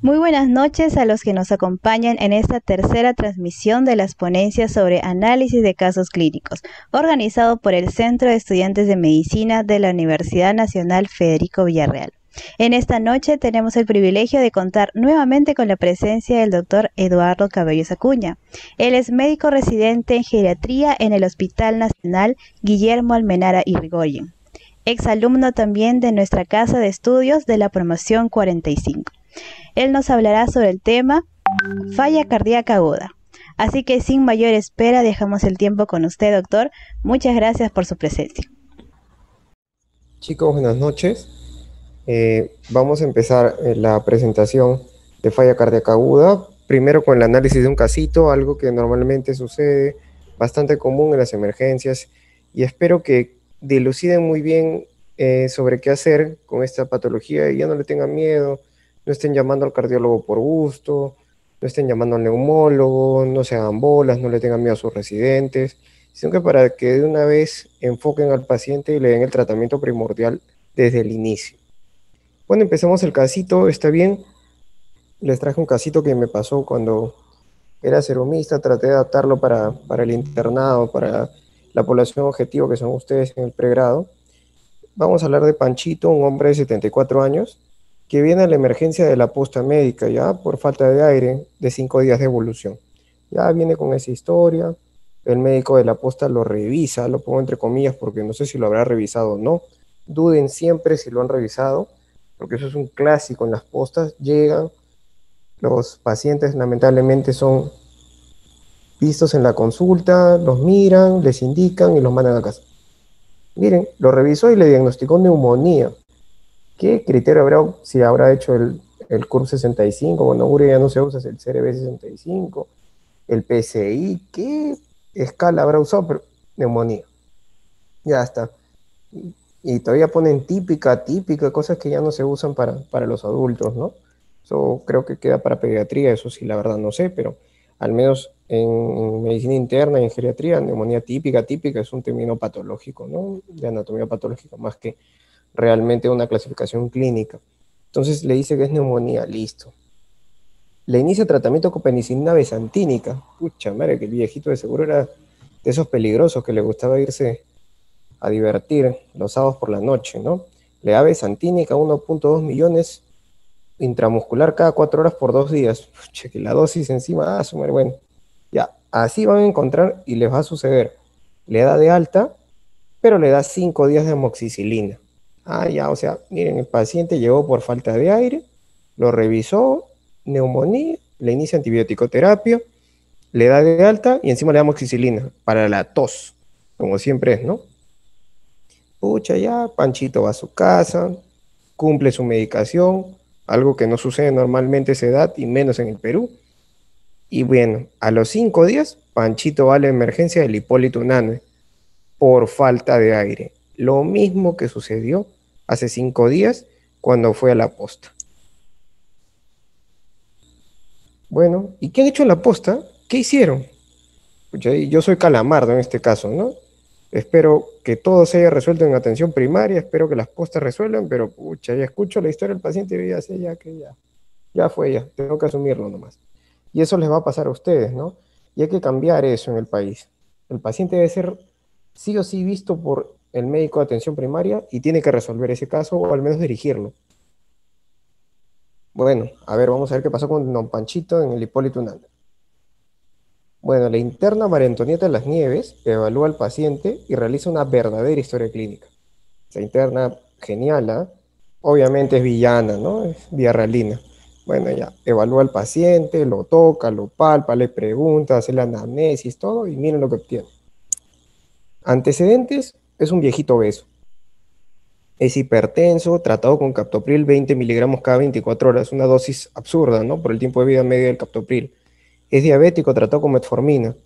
Muy buenas noches a los que nos acompañan en esta tercera transmisión de las ponencias sobre análisis de casos clínicos, organizado por el Centro de Estudiantes de Medicina de la Universidad Nacional Federico Villarreal. En esta noche tenemos el privilegio de contar nuevamente con la presencia del doctor Eduardo Cabello Acuña. Él es médico residente en geriatría en el Hospital Nacional Guillermo Almenara Irigoyen, exalumno también de nuestra casa de estudios de la promoción 45. Él nos hablará sobre el tema falla cardíaca aguda. Así que sin mayor espera dejamos el tiempo con usted, doctor. Muchas gracias por su presencia. Chicos, buenas noches. Eh, vamos a empezar eh, la presentación de falla cardíaca aguda. Primero con el análisis de un casito, algo que normalmente sucede, bastante común en las emergencias. Y espero que diluciden muy bien eh, sobre qué hacer con esta patología y ya no le tengan miedo, no estén llamando al cardiólogo por gusto, no estén llamando al neumólogo, no se hagan bolas, no le tengan miedo a sus residentes, sino que para que de una vez enfoquen al paciente y le den el tratamiento primordial desde el inicio. Bueno, empezamos el casito, está bien. Les traje un casito que me pasó cuando era serumista, traté de adaptarlo para, para el internado, para la población objetivo que son ustedes en el pregrado. Vamos a hablar de Panchito, un hombre de 74 años, que viene la emergencia de la posta médica, ya por falta de aire, de cinco días de evolución. Ya viene con esa historia, el médico de la posta lo revisa, lo pongo entre comillas porque no sé si lo habrá revisado o no. Duden siempre si lo han revisado porque eso es un clásico en las postas, llegan, los pacientes lamentablemente son vistos en la consulta, los miran, les indican y los mandan a casa. Miren, lo revisó y le diagnosticó neumonía. ¿Qué criterio habrá, si habrá hecho el, el CURB 65? Bueno, URE ya no se usa, es el CRB 65, el PCI, ¿qué escala habrá usado? Pero neumonía. Ya está y todavía ponen típica, típica, cosas que ya no se usan para, para los adultos, ¿no? Eso creo que queda para pediatría, eso sí, la verdad no sé, pero al menos en, medicina interna y en geriatría, neumonía típica, típica es un término patológico, ¿no? De anatomía patológica, más que realmente una clasificación clínica. Entonces le dice que es neumonía, listo. Le inicia tratamiento con penicilina besantínica. Pucha madre, que el viejito de seguro era de esos peligrosos que le gustaba irse a divertir los sábados por la noche, ¿no? Le da besantínica 1.2 millones intramuscular cada cuatro horas por dos días. que la dosis encima, ah, súper bueno. Ya, así van a encontrar y les va a suceder. Le da de alta, pero le da cinco días de amoxicilina. Ah, ya, o sea, miren, el paciente llegó por falta de aire, lo revisó, neumonía, le inicia antibiótico terapia, le da de alta y encima le da amoxicilina para la tos, como siempre es, ¿no? pucha, ya, Panchito va a su casa, cumple su medicación, algo que no sucede normalmente a esa edad y menos en el Perú. Y bueno, a los cinco días, Panchito va a la emergencia del Hipólito Unanue por falta de aire. Lo mismo que sucedió hace cinco días cuando fue a la posta. Bueno, ¿y qué han hecho en la posta? ¿Qué hicieron? yo soy calamardo en este caso, ¿no? Espero que todo se haya resuelto en atención primaria, espero que las postas resuelvan, pero pucha, ya escucho la historia del paciente y ya sé ya que ya, ya fue ya, tengo que asumirlo nomás. Y eso les va a pasar a ustedes, ¿no? Y hay que cambiar eso en el país. El paciente debe ser sí o sí visto por el médico de atención primaria y tiene que resolver ese caso o al menos dirigirlo. Bueno, a ver, vamos a ver qué pasó con Don Panchito en el Hipólito Unánime. Bueno, la interna María Antonieta de las Nieves evalúa al paciente y realiza una verdadera historia clínica. Esa interna genial, ¿ah? obviamente es villana, ¿no? Es realina. Bueno, ya, evalúa al paciente, lo toca, lo palpa, le pregunta, hace la anamnesis, todo, y miren lo que obtiene. Antecedentes, es un viejito obeso. Es hipertenso, tratado con captopril 20 miligramos cada 24 horas, una dosis absurda, ¿no? Por el tiempo de vida medio del captopril. Es diabético, tratado con metformina.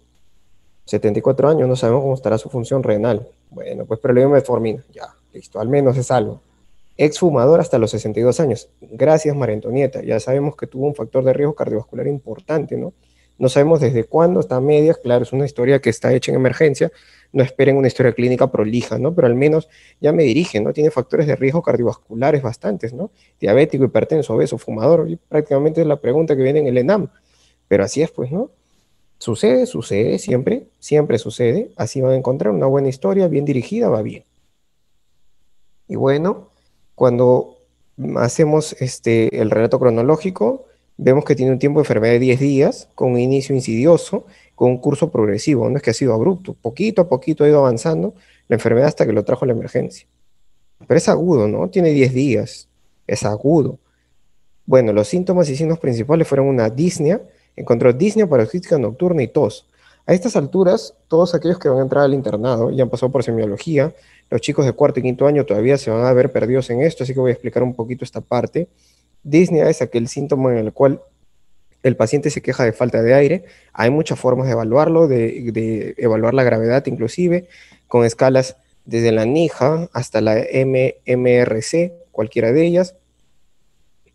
74 años, no sabemos cómo estará su función renal. Bueno, pues pero le metformina. Ya, listo, al menos es algo. Exfumador hasta los 62 años. Gracias, María Antonieta. Ya sabemos que tuvo un factor de riesgo cardiovascular importante, ¿no? No sabemos desde cuándo, está a medias, claro, es una historia que está hecha en emergencia, no esperen una historia clínica prolija, ¿no? Pero al menos ya me dirigen, ¿no? Tiene factores de riesgo cardiovasculares bastantes, ¿no? Diabético, hipertenso, obeso, fumador, y prácticamente es la pregunta que viene en el ENAM. Pero así es, pues, ¿no? Sucede, sucede, siempre, siempre sucede. Así van a encontrar una buena historia, bien dirigida, va bien. Y bueno, cuando hacemos este, el relato cronológico, vemos que tiene un tiempo de enfermedad de 10 días, con un inicio insidioso, con un curso progresivo, no es que ha sido abrupto, poquito a poquito ha ido avanzando la enfermedad hasta que lo trajo a la emergencia. Pero es agudo, ¿no? Tiene 10 días, es agudo. Bueno, los síntomas y signos principales fueron una disnea, encontró disnea paroxística nocturna y tos. A estas alturas, todos aquellos que van a entrar al internado y han pasado por semiología, los chicos de cuarto y quinto año todavía se van a ver perdidos en esto, así que voy a explicar un poquito esta parte. Disnea es aquel síntoma en el cual el paciente se queja de falta de aire. Hay muchas formas de evaluarlo, de, evaluar la gravedad inclusive, con escalas desde la NIJA hasta la MMRC, cualquiera de ellas.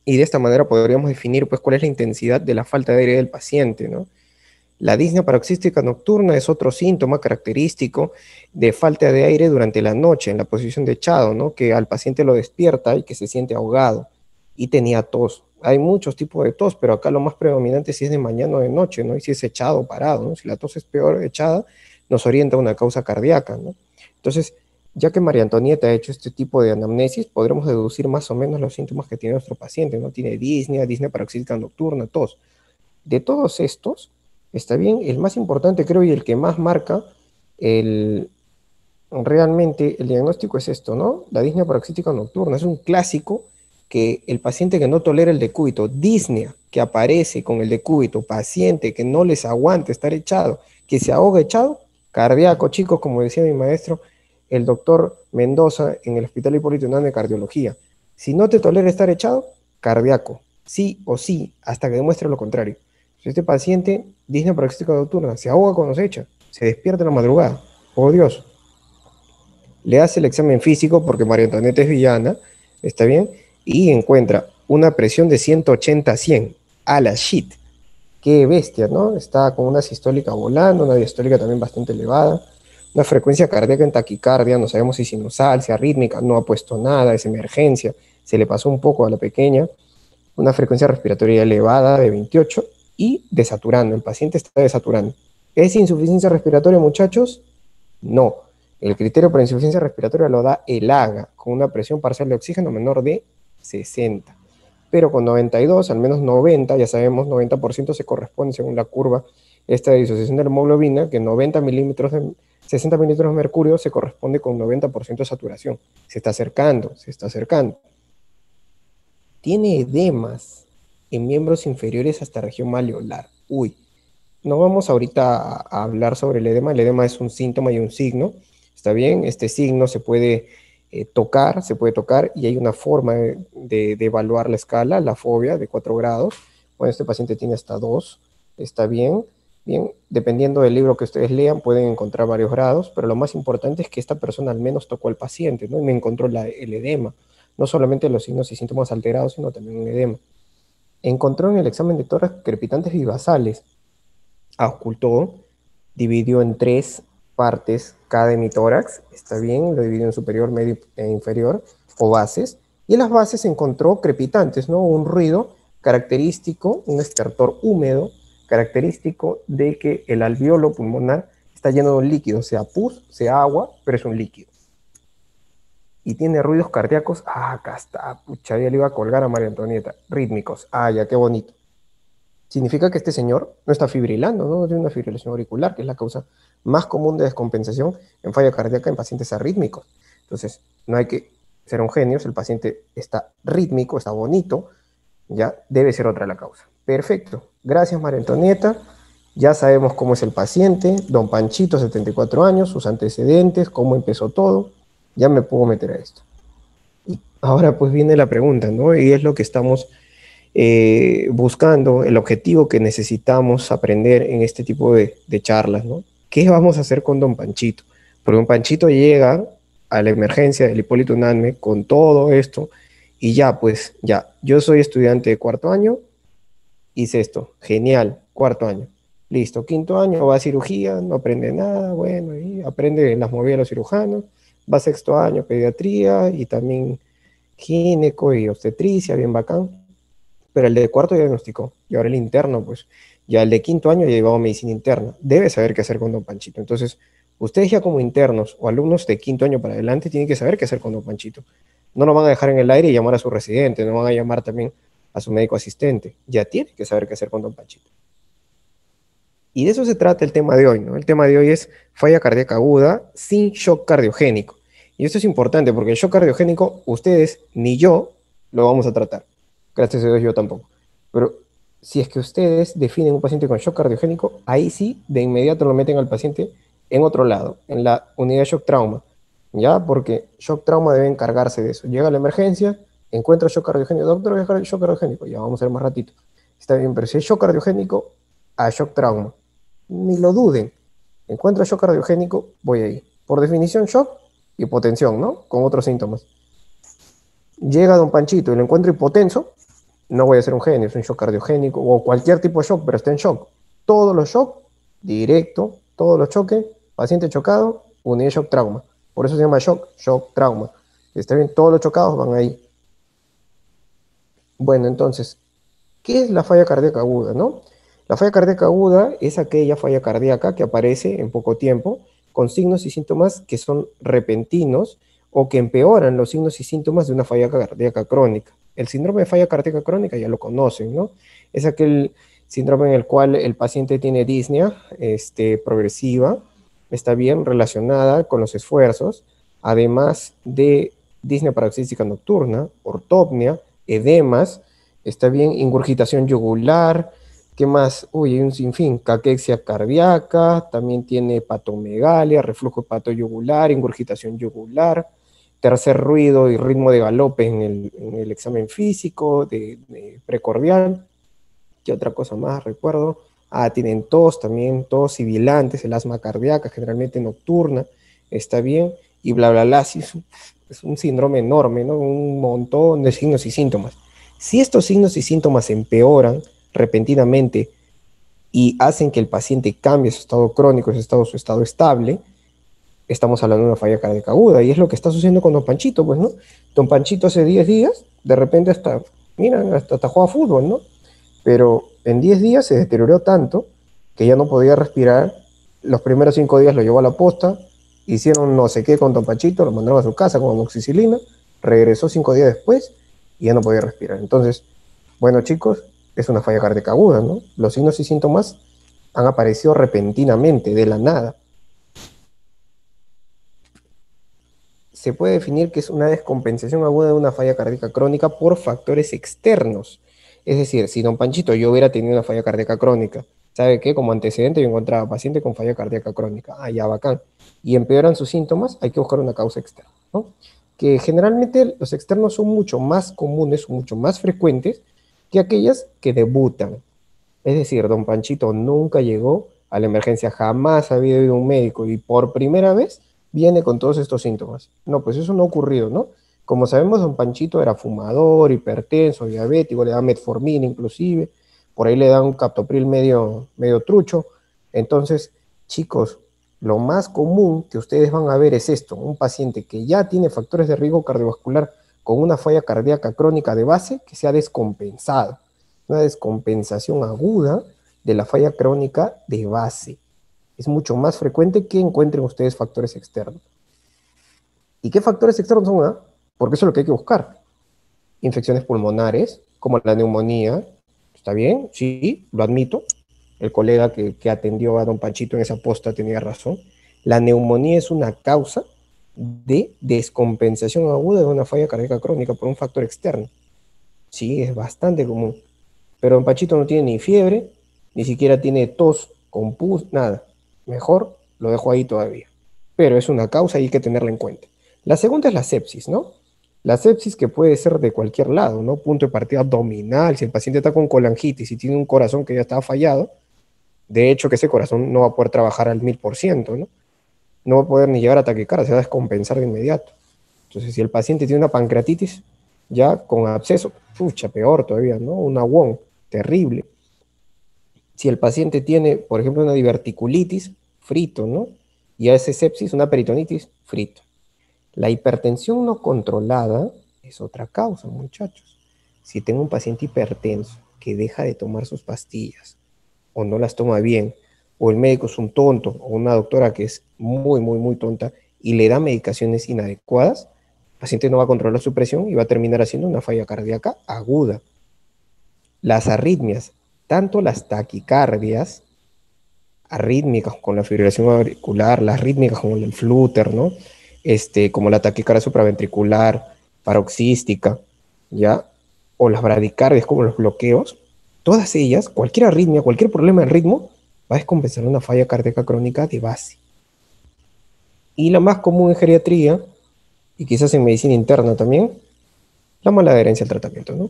Y de esta manera podríamos definir pues, cuál es la intensidad de la falta de aire del paciente. ¿no? La disnea paroxística nocturna es otro síntoma característico de falta de aire durante la noche, en la posición de echado, ¿no? que al paciente lo despierta y que se siente ahogado y tenía tos hay muchos tipos de tos, pero acá lo más predominante si es de mañana o de noche, ¿no? Y si es echado o parado, ¿no? Si la tos es peor echada, nos orienta a una causa cardíaca, ¿no? Entonces, ya que María Antonieta ha hecho este tipo de anamnesis, podremos deducir más o menos los síntomas que tiene nuestro paciente, ¿no? Tiene disnea, disnea paroxística nocturna, tos. De todos estos, está bien, el más importante creo y el que más marca el, realmente el diagnóstico es esto, ¿no? La disnea paroxística nocturna es un clásico que el paciente que no tolera el decúbito, disnea que aparece con el decúbito, paciente que no les aguanta estar echado, que se ahoga echado, cardíaco, chicos, como decía mi maestro, el doctor Mendoza en el Hospital Hipólito de Cardiología. Si no te tolera estar echado, cardíaco, sí o sí, hasta que demuestre lo contrario. Si este paciente, disnea paroxística nocturna, se ahoga cuando se echa, se despierta en la madrugada, oh Dios, le hace el examen físico porque María Antonieta es villana, ¿está bien? Y encuentra una presión de 180 a 100. A la shit. Qué bestia, ¿no? Está con una sistólica volando, una diastólica también bastante elevada, una frecuencia cardíaca en taquicardia, no sabemos si sinusal, si arrítmica, no ha puesto nada, es emergencia, se le pasó un poco a la pequeña, una frecuencia respiratoria elevada de 28 y desaturando, el paciente está desaturando. ¿Es insuficiencia respiratoria, muchachos? No. El criterio para insuficiencia respiratoria lo da el AGA, con una presión parcial de oxígeno menor de 60. Pero con 92, al menos 90, ya sabemos, 90% se corresponde según la curva esta de disociación de la hemoglobina, que 90 milímetros de, 60 milímetros de mercurio se corresponde con 90% de saturación. Se está acercando, se está acercando. Tiene edemas en miembros inferiores hasta región maleolar. Uy, no vamos ahorita a hablar sobre el edema. El edema es un síntoma y un signo. Está bien, este signo se puede eh, tocar, se puede tocar y hay una forma de, evaluar la escala, la fobia de 4 grados. Bueno, este paciente tiene hasta 2, está bien. Bien, dependiendo del libro que ustedes lean, pueden encontrar varios grados, pero lo más importante es que esta persona al menos tocó al paciente, ¿no? Y me encontró la, el edema, no solamente los signos y síntomas alterados, sino también un edema. Encontró en el examen de tórax crepitantes vivasales. Ocultó, dividió en tres partes cada hemitórax, está bien, lo dividió en superior, medio e inferior, o bases, y en las bases encontró crepitantes, ¿no? Un ruido característico, un estertor húmedo, característico de que el alveolo pulmonar está lleno de un líquido, sea pus, sea agua, pero es un líquido. Y tiene ruidos cardíacos, ah, acá está, pucha, ya le iba a colgar a María Antonieta, rítmicos, ah, ya, qué bonito significa que este señor no está fibrilando, ¿no? tiene una fibrilación auricular, que es la causa más común de descompensación en falla cardíaca en pacientes arrítmicos. Entonces, no hay que ser un genio, si el paciente está rítmico, está bonito, ya debe ser otra la causa. Perfecto. Gracias, María Antonieta. Ya sabemos cómo es el paciente, don Panchito, 74 años, sus antecedentes, cómo empezó todo. Ya me puedo meter a esto. Y ahora pues viene la pregunta, ¿no? Y es lo que estamos eh, buscando el objetivo que necesitamos aprender en este tipo de, charlas, ¿no? ¿Qué vamos a hacer con don Panchito? Porque don Panchito llega a la emergencia del Hipólito Unanme con todo esto y ya, pues, ya, yo soy estudiante de cuarto año, hice esto, genial, cuarto año. Listo, quinto año va a cirugía, no aprende nada, bueno, y aprende las movidas de los cirujanos, va a sexto año pediatría y también gineco y obstetricia, bien bacán. Pero el de cuarto ya diagnosticó, y ahora el interno, pues, ya el de quinto año ya llevaba medicina interna, debe saber qué hacer con Don Panchito. Entonces, ustedes ya como internos o alumnos de quinto año para adelante tienen que saber qué hacer con Don Panchito. No lo van a dejar en el aire y llamar a su residente, no van a llamar también a su médico asistente. Ya tiene que saber qué hacer con Don Panchito. Y de eso se trata el tema de hoy, ¿no? El tema de hoy es falla cardíaca aguda sin shock cardiogénico. Y esto es importante porque el shock cardiogénico, ustedes ni yo lo vamos a tratar. Gracias a Dios yo tampoco. Pero si es que ustedes definen un paciente con shock cardiogénico, ahí sí, de inmediato lo meten al paciente en otro lado, en la unidad de shock trauma. ¿Ya? Porque shock trauma debe encargarse de eso. Llega la emergencia, encuentra shock cardiogénico. Doctor, voy a dejar el shock cardiogénico. Ya vamos a ver más ratito. Está bien, pero si es shock cardiogénico, a shock trauma ni lo duden. Encuentro shock cardiogénico, voy ahí. Por definición, shock, hipotensión, ¿no? Con otros síntomas. Llega don Panchito y lo encuentro hipotenso, no voy a hacer un genio, es un shock cardiogénico o cualquier tipo de shock, pero está en shock. Todos los shock, directo, todos los choques, paciente chocado, unidad shock trauma. Por eso se llama shock, shock trauma. Está bien, todos los chocados van ahí. Bueno, entonces, ¿qué es la falla cardíaca aguda, no? La falla cardíaca aguda es aquella falla cardíaca que aparece en poco tiempo con signos y síntomas que son repentinos o que empeoran los signos y síntomas de una falla cardíaca crónica. El síndrome de falla cardíaca crónica ya lo conocen, ¿no? Es aquel síndrome en el cual el paciente tiene disnea este, progresiva, está bien relacionada con los esfuerzos, además de disnea paroxística nocturna, ortopnia, edemas, está bien ingurgitación yugular, ¿Qué más? Uy, hay un sinfín. Caquexia cardíaca, también tiene patomegalia, reflujo hepatoyugular, ingurgitación yugular, tercer ruido y ritmo de galope en el, examen físico, de, precordial. ¿Qué otra cosa más recuerdo? Ah, tienen tos también, tos sibilantes, el asma cardíaca, generalmente nocturna, está bien, y bla, bla, bla, sí, es un síndrome enorme, ¿no? Un montón de signos y síntomas. Si estos signos y síntomas empeoran, repentinamente y hacen que el paciente cambie su estado crónico, su estado, su estado estable, estamos hablando de una falla cardíaca aguda. Y es lo que está sucediendo con Don Panchito, pues, ¿no? Don Panchito hace 10 días, de repente hasta, mira, hasta, hasta juega fútbol, ¿no? Pero en 10 días se deterioró tanto que ya no podía respirar. Los primeros 5 días lo llevó a la posta, hicieron no sé qué con Don Panchito, lo mandaron a su casa con amoxicilina, regresó 5 días después y ya no podía respirar. Entonces, bueno chicos, es una falla cardíaca aguda, ¿no? Los signos y síntomas han aparecido repentinamente, de la nada. Se puede definir que es una descompensación aguda de una falla cardíaca crónica por factores externos. Es decir, si don Panchito yo hubiera tenido una falla cardíaca crónica, ¿sabe qué? Como antecedente yo encontraba paciente con falla cardíaca crónica. Ah, bacán. Y empeoran sus síntomas, hay que buscar una causa externa, ¿no? Que generalmente los externos son mucho más comunes, mucho más frecuentes que aquellas que debutan. Es decir, don Panchito nunca llegó a la emergencia, jamás había ido a un médico y por primera vez viene con todos estos síntomas. No, pues eso no ha ocurrido, ¿no? Como sabemos, don Panchito era fumador, hipertenso, diabético, le da metformina inclusive, por ahí le da un captopril medio, medio trucho. Entonces, chicos, lo más común que ustedes van a ver es esto, un paciente que ya tiene factores de riesgo cardiovascular con una falla cardíaca crónica de base que se ha descompensado. Una descompensación aguda de la falla crónica de base. Es mucho más frecuente que encuentren ustedes factores externos. ¿Y qué factores externos son? Ah? Porque eso es lo que hay que buscar. Infecciones pulmonares, como la neumonía. ¿Está bien? Sí, lo admito. El colega que, atendió a don Panchito en esa posta tenía razón. La neumonía es una causa de descompensación aguda de una falla cardíaca crónica por un factor externo. Sí, es bastante común. Pero en Pachito no tiene ni fiebre, ni siquiera tiene tos con pus, nada. Mejor lo dejo ahí todavía. Pero es una causa y hay que tenerla en cuenta. La segunda es la sepsis, ¿no? La sepsis que puede ser de cualquier lado, ¿no? Punto de partida abdominal, si el paciente está con colangitis y tiene un corazón que ya está fallado, de hecho que ese corazón no va a poder trabajar al mil por ciento, ¿no? no va a poder ni llegar a taquicardia, se va a descompensar de inmediato. Entonces, si el paciente tiene una pancreatitis, ya con absceso, pucha, peor todavía, ¿no? Un aguón terrible. Si el paciente tiene, por ejemplo, una diverticulitis, frito, ¿no? Y ese sepsis, una peritonitis, frito. La hipertensión no controlada es otra causa, muchachos. Si tengo un paciente hipertenso que deja de tomar sus pastillas o no las toma bien, o el médico es un tonto, o una doctora que es muy, muy, muy tonta y le da medicaciones inadecuadas, el paciente no va a controlar su presión y va a terminar haciendo una falla cardíaca aguda. Las arritmias, tanto las taquicardias, arrítmicas con la fibrilación auricular, las rítmicas como el flúter, ¿no? Este, como la taquicardia supraventricular, paroxística, ¿ya? O las bradicardias como los bloqueos, todas ellas, cualquier arritmia, cualquier problema de ritmo, va a descompensar una falla cardíaca crónica de base. Y la más común en geriatría, y quizás en medicina interna también, la mala adherencia al tratamiento, ¿no?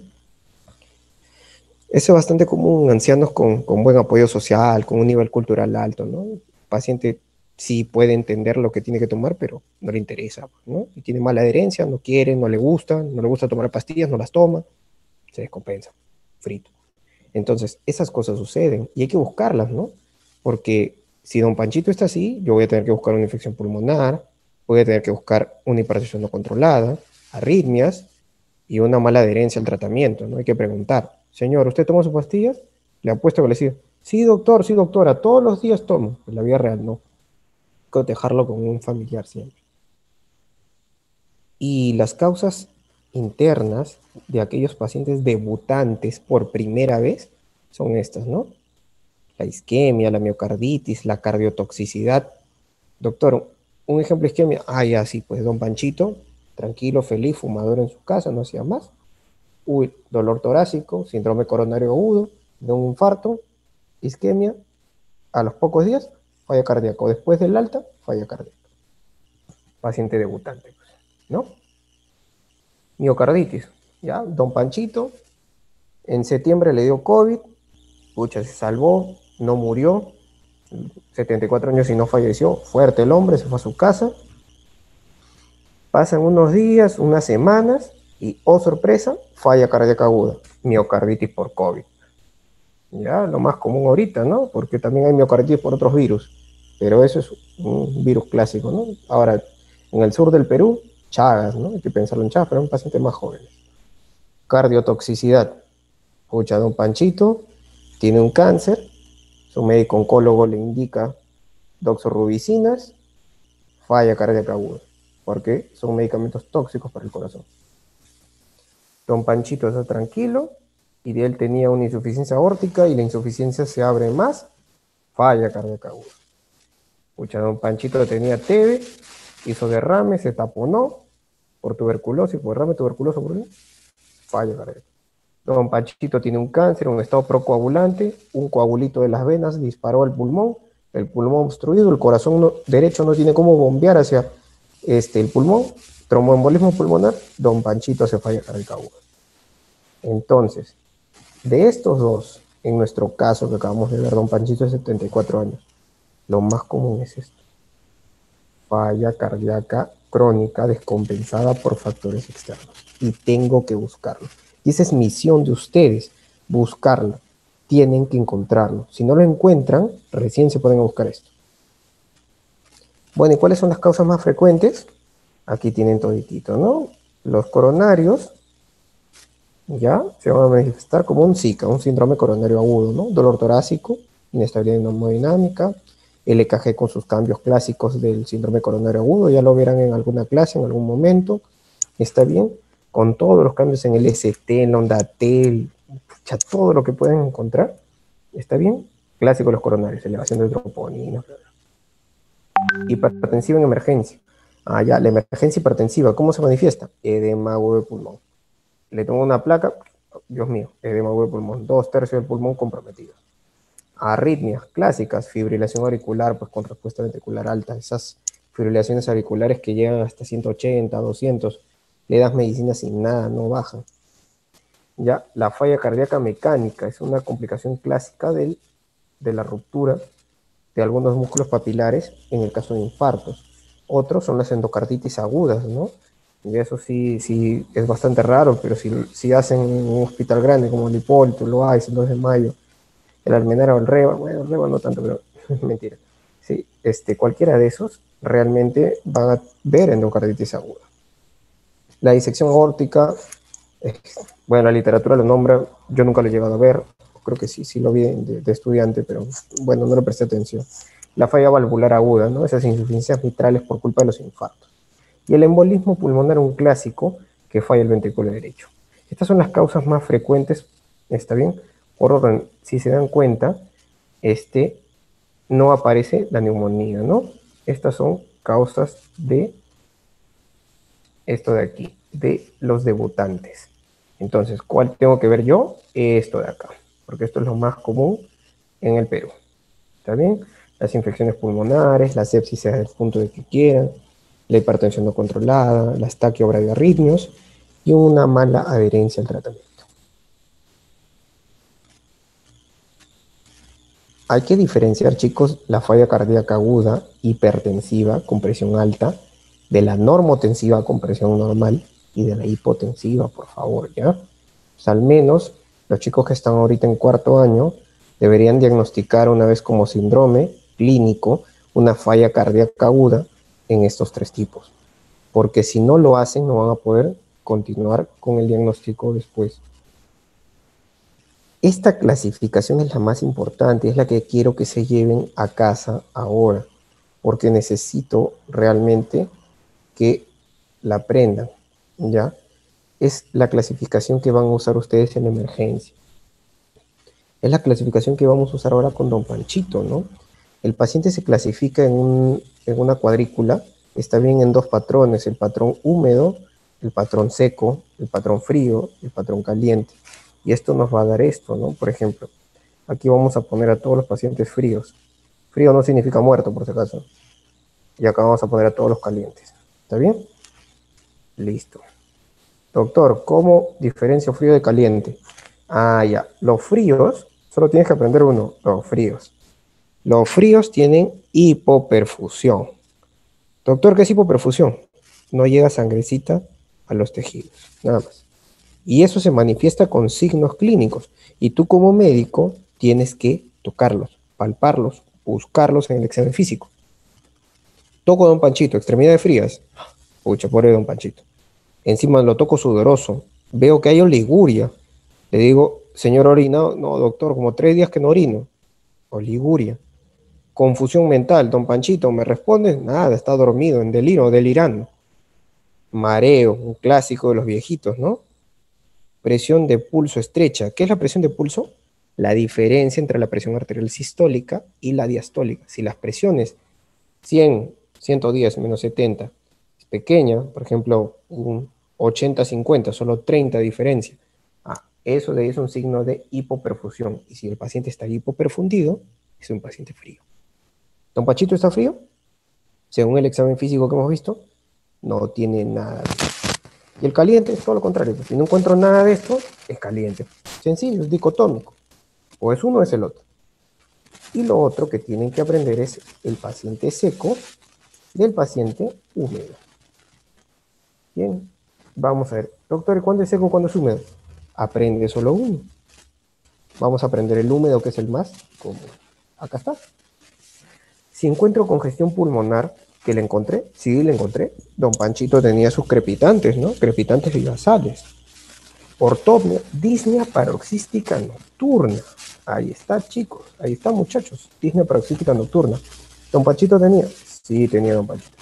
Es bastante común ancianos con, buen apoyo social, con un nivel cultural alto, ¿no? El paciente sí puede entender lo que tiene que tomar, pero no le interesa, ¿no? Y tiene mala adherencia, no quiere, no le gusta, no le gusta tomar pastillas, no las toma, se descompensa, frito. Entonces, esas cosas suceden y hay que buscarlas, ¿no? Porque si don Panchito está así, yo voy a tener que buscar una infección pulmonar, voy a tener que buscar una hipertensión no controlada, arritmias y una mala adherencia al tratamiento, ¿no? Hay que preguntar, señor, ¿usted toma sus pastillas? Le apuesto que le digo, sí, doctor, sí, doctora, todos los días tomo. En la vida real no. Hay con un familiar siempre. Y las causas internas de aquellos pacientes debutantes por primera vez son estas, ¿no? La isquemia, la miocarditis, la cardiotoxicidad. Doctor, un ejemplo de isquemia. Ah, ya sí, pues don Panchito, tranquilo, feliz, fumador en su casa, no hacía más uy, dolor torácico, síndrome coronario agudo, de un infarto, isquemia, a los pocos días, falla cardíaca. Después del alta, falla cardíaca. Paciente debutante, ¿no? Miocarditis, ¿ya? Don Panchito, en septiembre le dio COVID, pucha, se salvó, no murió, 74 años y no falleció, fuerte el hombre, se fue a su casa. Pasan unos días, unas semanas, y, oh sorpresa, falla cardíaca aguda, miocarditis por COVID. Ya, lo más común ahorita, ¿no? Porque también hay miocarditis por otros virus, pero eso es un virus clásico, ¿no? Ahora, en el sur del Perú, Chagas, ¿no? Hay que pensarlo en Chagas, pero es un paciente más joven. Cardiotoxicidad. Escucha, don Panchito tiene un cáncer, su médico oncólogo le indica doxorubicinas, falla cardíaca aguda, porque son medicamentos tóxicos para el corazón. Don Panchito está tranquilo y de él tenía una insuficiencia aórtica y la insuficiencia se abre más, falla cardíaca aguda. Don Panchito tenía TB, hizo derrame, se taponó por tuberculosis, por derrame tuberculoso, por falla cardíaca. Don Panchito tiene un cáncer, un estado procoagulante, un coagulito de las venas disparó al pulmón, el pulmón obstruido, el corazón derecho no tiene cómo bombear hacia este, el pulmón, tromboembolismo pulmonar, don Panchito se falla cardíaca aguda. Entonces, de estos dos, en nuestro caso que acabamos de ver, don Panchito de 74 años, lo más común es esto. Falla cardíaca crónica descompensada por factores externos. Y tengo que buscarlo. Y esa es misión de ustedes, buscarlo. Tienen que encontrarlo. Si no lo encuentran, recién se pueden buscar esto. Bueno, ¿y cuáles son las causas más frecuentes? Aquí tienen toditito, ¿no? Los coronarios, ya, se van a manifestar como un Zika, un síndrome coronario agudo, ¿no? Dolor torácico, inestabilidad hemodinámica, el EKG con sus cambios clásicos del síndrome coronario agudo, ya lo verán en alguna clase en algún momento, está bien, con todos los cambios en el ST, en onda ya todo lo que pueden encontrar, está bien, clásico de los coronarios, elevación de troponina, hipertensiva en emergencia, Ah, ya, la emergencia hipertensiva, ¿cómo se manifiesta? Edema de pulmón. Le tomo una placa, Dios mío, edema de pulmón, dos tercios del pulmón comprometido. Arritmias clásicas, fibrilación auricular, pues con respuesta ventricular alta, esas fibrilaciones auriculares que llegan hasta 180, 200, le das medicina sin nada, no bajan. Ya, la falla cardíaca mecánica es una complicación clásica del, de la ruptura de algunos músculos papilares en el caso de infartos. Otros son las endocarditis agudas, ¿no? Y eso sí, sí es bastante raro, pero si, si hacen un hospital grande como el Hipólito, lo hay, el 2 de mayo, el almenara o el reba, bueno, el reba no tanto, pero mentira. Sí, este, cualquiera de esos realmente van a ver endocarditis aguda. La disección aórtica, bueno, la literatura lo nombra, yo nunca lo he llegado a ver, creo que sí, sí lo vi de, estudiante, pero bueno, no le presté atención. La falla valvular aguda, ¿no? Esas insuficiencias mitrales por culpa de los infartos. Y el embolismo pulmonar, un clásico, que falla el ventrículo derecho. Estas son las causas más frecuentes, ¿está bien? Por orden, si se dan cuenta, este, no aparece la neumonía, ¿no? Estas son causas de esto de aquí, de los debutantes. Entonces, ¿cuál tengo que ver yo? Esto de acá porque esto es lo más común en el Perú. ¿Está bien? Las infecciones pulmonares, la sepsis desde el punto de que quieran, la hipertensión no controlada, la estaquia o arritmios y una mala adherencia al tratamiento. Hay que diferenciar, chicos, la falla cardíaca aguda hipertensiva con presión alta de la normotensiva con presión normal y de la hipotensiva, por favor, ¿ya? al menos los chicos que están ahorita en cuarto año deberían diagnosticar una vez como síndrome clínico una falla cardíaca aguda en estos tres tipos. Porque si no lo hacen, no van a poder continuar con el diagnóstico después. Esta clasificación es la más importante, es la que quiero que se lleven a casa ahora, porque necesito realmente que la aprendan, ¿ya? es la clasificación que van a usar ustedes en emergencia. Es la clasificación que vamos a usar ahora con Don Panchito, ¿no? El paciente se clasifica en, una cuadrícula, está bien en dos patrones, el patrón húmedo, el patrón seco, el patrón frío, el patrón caliente. Y esto nos va a dar esto, ¿no? Por ejemplo, aquí vamos a poner a todos los pacientes fríos. Frío no significa muerto, por si acaso. Y acá vamos a poner a todos los calientes. ¿Está bien? Listo. Doctor, ¿cómo diferencio frío de caliente? Ah, ya. Los fríos, solo tienes que aprender uno, los fríos. Los fríos tienen hipoperfusión. Doctor, ¿qué es hipoperfusión? No llega sangrecita a los tejidos, nada más. Y eso se manifiesta con signos clínicos. Y tú como médico tienes que tocarlos, palparlos, buscarlos en el examen físico. Toco a Don Panchito, extremidades frías. Pucha, pobre Don Panchito. Encima lo toco sudoroso. Veo que hay oliguria. Le digo, señor orina, no, doctor, como tres días que no orino. Oliguria. Confusión mental, don Panchito, ¿me responde? Nada, está dormido, en delirio, delirando. Mareo, un clásico de los viejitos, ¿no? Presión de pulso estrecha. ¿Qué es la presión de pulso? La diferencia entre la presión arterial sistólica y la diastólica. Si las presiones 100, 110 menos 70 es pequeña, por ejemplo, un 80-50, solo 30 diferencia. Ah, eso es un signo de hipoperfusión. Y si el paciente está hipoperfundido, es un paciente frío. ¿Don Pachito está frío? Según el examen físico que hemos visto, no tiene nada. Y el caliente es todo lo contrario. Si no encuentro nada de esto, es caliente. Sencillo, es dicotómico. O es uno o es el otro. Y lo otro que tienen que aprender es el paciente seco del paciente húmedo. Bien, Vamos a ver, doctor, ¿cuándo es seco, cuándo es húmedo? Aprende solo uno. Vamos a aprender el húmedo, que es el más común. Acá está. Si encuentro congestión pulmonar, que le encontré, sí le encontré. Don Panchito tenía sus crepitantes, ¿no? Crepitantes vivasales. Ortopnea, disnea paroxística nocturna. Ahí está, chicos. Ahí está, muchachos. Disnea paroxística nocturna. ¿Don Panchito tenía? Sí, tenía Don Panchito.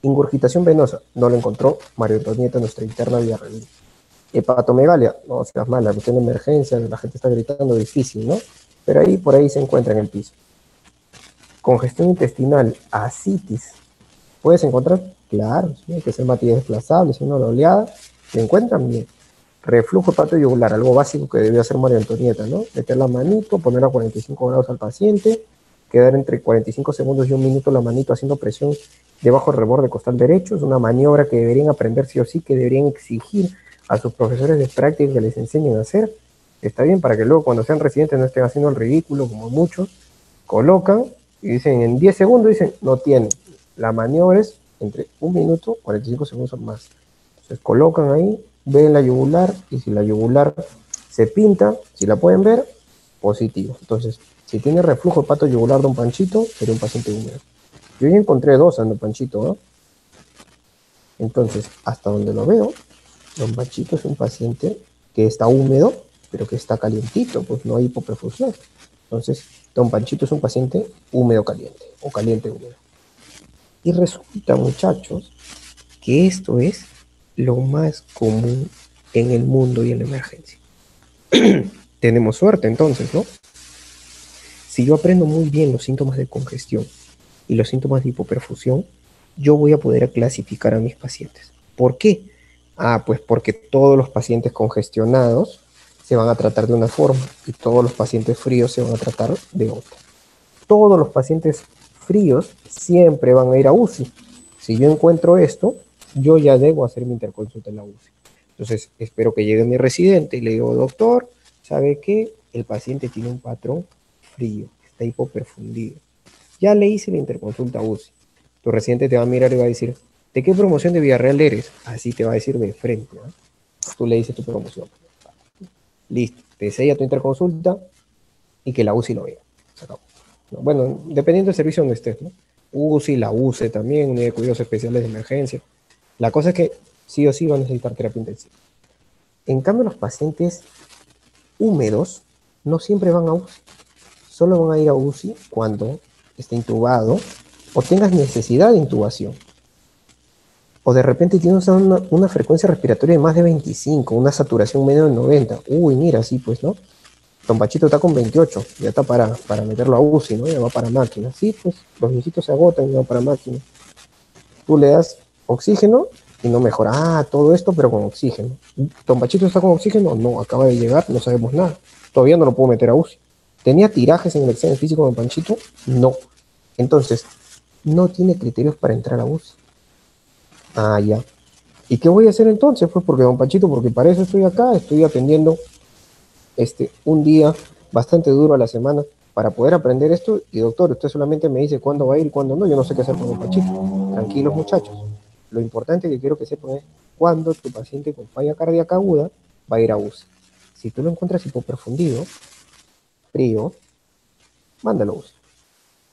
Ingurgitación venosa, no lo encontró Mario Antonieta, nuestra interna Villarreal. Hepatomegalia, no seas mala, cuestión de emergencia, la gente está gritando, difícil, ¿no? Pero ahí, por ahí se encuentra en el piso. Congestión intestinal, asitis. ¿Puedes encontrar? Claro, hay que ser matillas desplazables, una oleada, se encuentran bien. Reflujo yugular, algo básico que debió hacer María Antonieta, ¿no? Meter la manito, poner a 45 grados al paciente, quedar entre 45 segundos y un minuto la manito haciendo presión debajo del reborde costal derecho. Es una maniobra que deberían aprender sí o sí, que deberían exigir a sus profesores de práctica que les enseñen a hacer. Está bien para que luego cuando sean residentes no estén haciendo el ridículo como muchos. Colocan y dicen en 10 segundos, dicen no tienen. La maniobra es entre un minuto, 45 segundos o más. Entonces colocan ahí, ven la yugular y si la yugular se pinta, si la pueden ver, positivo. Entonces, si tiene reflujo pato yugular don Panchito, sería un paciente húmedo. Yo ya encontré dos don Panchito. Entonces, hasta donde lo veo, don Panchito es un paciente que está húmedo, pero que está calientito, pues no hay hipoperfusión. Entonces, don Panchito es un paciente húmedo caliente o caliente húmedo. Y resulta, muchachos, que esto es lo más común en el mundo y en la emergencia. Tenemos suerte entonces, ¿no? Si yo aprendo muy bien los síntomas de congestión y los síntomas de hipoperfusión, yo voy a poder clasificar a mis pacientes. ¿Por qué? Ah, pues porque todos los pacientes congestionados se van a tratar de una forma y todos los pacientes fríos se van a tratar de otra. Todos los pacientes fríos siempre van a ir a UCI. Si yo encuentro esto, yo ya debo hacer mi interconsulta en la UCI. Entonces, espero que llegue mi residente y le digo, doctor, ¿sabe qué? El paciente tiene un patrón frío, está hipoperfundido. Ya le hice la interconsulta UCI. Tu residente te va a mirar y va a decir, ¿de qué promoción de Villarreal eres? Así te va a decir de frente. Tú le dices tu promoción. Listo, te sella tu interconsulta y que la UCI lo vea. Bueno, dependiendo del servicio donde estés, ¿no? UCI, la UCE también, unidad de cuidados especiales de emergencia. La cosa es que sí o sí va a necesitar terapia intensiva. En cambio, los pacientes húmedos no siempre van a UCI. Solo van a ir a UCI cuando esté intubado o tengas necesidad de intubación. O de repente tienes una, frecuencia respiratoria de más de 25, una saturación menos de 90. Uy, mira, sí, pues, ¿no? Don Pachito está con 28, ya está para, para meterlo a UCI, ¿no? Ya va para máquina. Sí, pues, los viejitos se agotan y van para máquina. Tú le das oxígeno y no mejora. Ah, todo esto, pero con oxígeno. ¿Don Pachito está con oxígeno? No, acaba de llegar, no sabemos nada. Todavía no lo puedo meter a UCI. ¿Tenía tirajes en el examen físico Don Panchito? No. Entonces, no tiene criterios para entrar a UCI. Ah, ya. ¿Y qué voy a hacer entonces? Pues porque Don Panchito, porque para eso estoy acá, estoy atendiendo este, un día bastante duro a la semana para poder aprender esto. Y doctor, usted solamente me dice cuándo va a ir y cuándo no. Yo no sé qué hacer con Don Panchito. Tranquilos, muchachos. Lo importante que quiero que sepan es cuándo tu paciente con falla cardíaca aguda va a ir a UCI. Si tú lo encuentras hipoperfundido, frío, mándalo a UCI.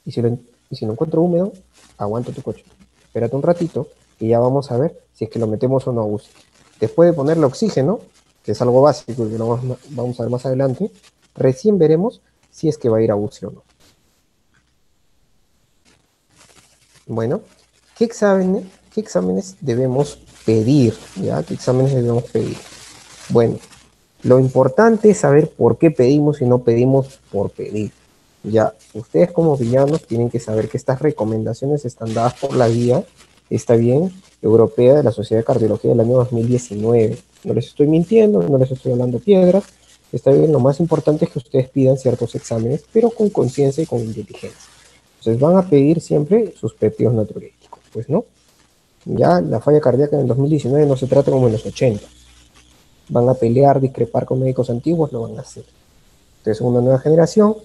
Y si lo, y si encuentro húmedo, aguanta tu coche. Espérate un ratito y ya vamos a ver si es que lo metemos o no a UCI. Después de ponerle oxígeno, que es algo básico y que lo vamos a ver más adelante, recién veremos si es que va a ir a UCI o no. Bueno, ¿qué exámenes, qué exámenes debemos pedir? ¿ya? ¿Qué exámenes debemos pedir? Bueno, lo importante es saber por qué pedimos y no pedimos por pedir. Ya, ustedes como villanos tienen que saber que estas recomendaciones están dadas por la guía, está bien, europea de la Sociedad de Cardiología del año 2019. No les estoy mintiendo, no les estoy hablando piedras. Está bien, lo más importante es que ustedes pidan ciertos exámenes, pero con conciencia y con inteligencia. Entonces van a pedir siempre sus péptidos natriuréticos, pues no. Ya la falla cardíaca en el 2019 no se trata como en los 80. Van a pelear, discrepar con médicos antiguos, lo van a hacer. Entonces, una nueva generación,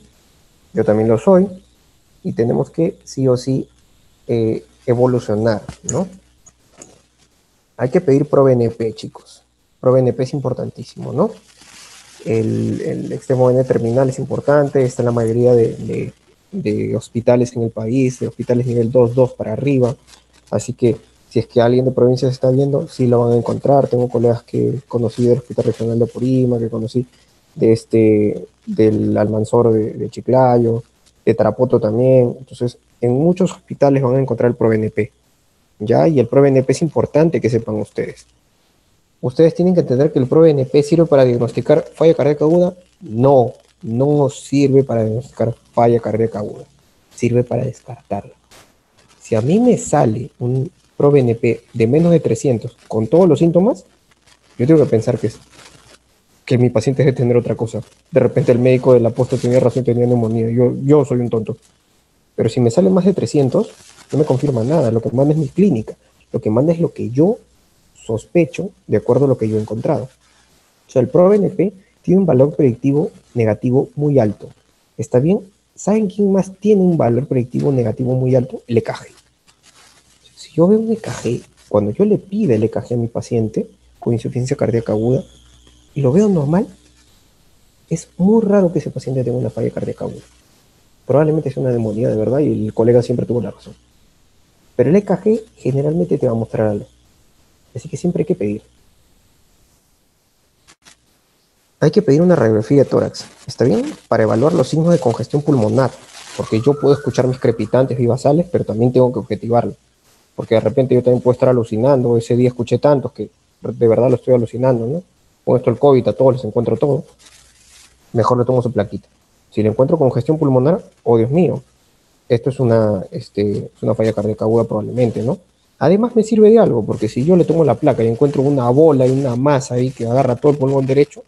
yo también lo soy, y tenemos que sí o sí eh, evolucionar, ¿no? Hay que pedir ProBNP, chicos. ProBNP es importantísimo, ¿no? El, extremo N terminal es importante, está en la mayoría de, hospitales en el país, de hospitales nivel 2, 2 para arriba. Así que si es que alguien de provincia está viendo, sí lo van a encontrar. Tengo colegas que conocí del Hospital Regional de Purima, que conocí de este, del Almanzor de, de Chiclayo, de Tarapoto también. Entonces, en muchos hospitales van a encontrar el ProBNP. ¿ya? Y el ProBNP es importante que sepan ustedes. Ustedes tienen que entender que el ProBNP sirve para diagnosticar falla cardíaca aguda. No, no sirve para diagnosticar falla cardíaca aguda. Sirve para descartarla. Si a mí me sale un ProBNP de menos de 300 con todos los síntomas, yo tengo que pensar que, que mi paciente debe tener otra cosa. De repente el médico del apóstol tenía razón, tenía neumonía. Yo, yo soy un tonto. Pero si me sale más de 300, no me confirma nada, lo que manda es mi clínica, lo que manda es lo que yo sospecho de acuerdo a lo que yo he encontrado. O sea, el ProBNP tiene un valor predictivo negativo muy alto. ¿Está bien? ¿Saben quién más tiene un valor predictivo negativo muy alto? El EKG. Si yo veo un EKG, cuando yo le pido el EKG a mi paciente con insuficiencia cardíaca aguda y lo veo normal, es muy raro que ese paciente tenga una falla cardíaca aguda. Probablemente sea una neumonía de verdad y el colega siempre tuvo la razón. Pero el EKG generalmente te va a mostrar algo. Así que siempre hay que pedir. Hay que pedir una radiografía de tórax, ¿está bien? Para evaluar los signos de congestión pulmonar, porque yo puedo escuchar mis crepitantes y pero también tengo que objetivarlo, porque de repente yo también puedo estar alucinando, ese día escuché tantos que de verdad lo estoy alucinando, ¿no? Con esto el COVID a todos les encuentro todo, mejor le tomo su plaquita. Si le encuentro congestión pulmonar, oh Dios mío, esto es una, este, es una falla cardíaca aguda probablemente, ¿no? Además me sirve de algo, porque si yo le tomo la placa y encuentro una bola y una masa ahí que agarra todo el pulmón derecho,